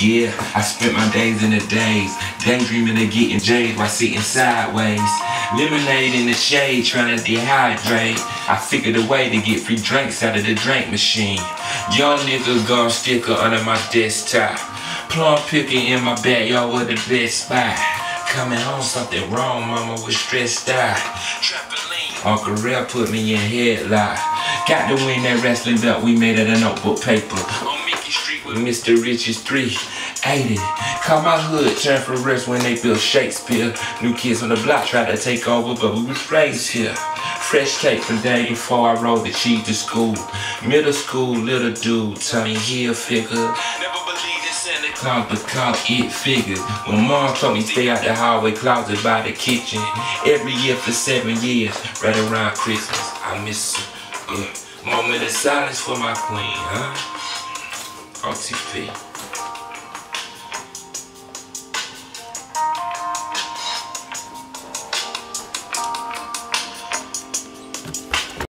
Yeah, I spent my days in the days, daydreaming of getting jaded while sitting sideways. Lemonade in the shade, trying to dehydrate. I figured a way to get free drinks out of the drink machine. Young nigga gon' sticker under my desktop. Plum picking in my backyard with the best spot. Coming home, something wrong, mama was stressed out. Uncle Rel put me in headlock. Got to win that wrestling belt we made out of notebook paper. With Mr. Rich's 380. Call my hood, turn for rest when they built Shakespeare. New kids on the block try to take over, but we was raised here. Fresh cake from day before I rode the cheese to school. Middle school, little dude, Tommy Hilfiger. Claus, but called it figure. When mom told me stay out the hallway closet by the kitchen. Every year for seven years, right around Christmas, I miss her. Yeah. Moment of silence for my queen, huh? se fez.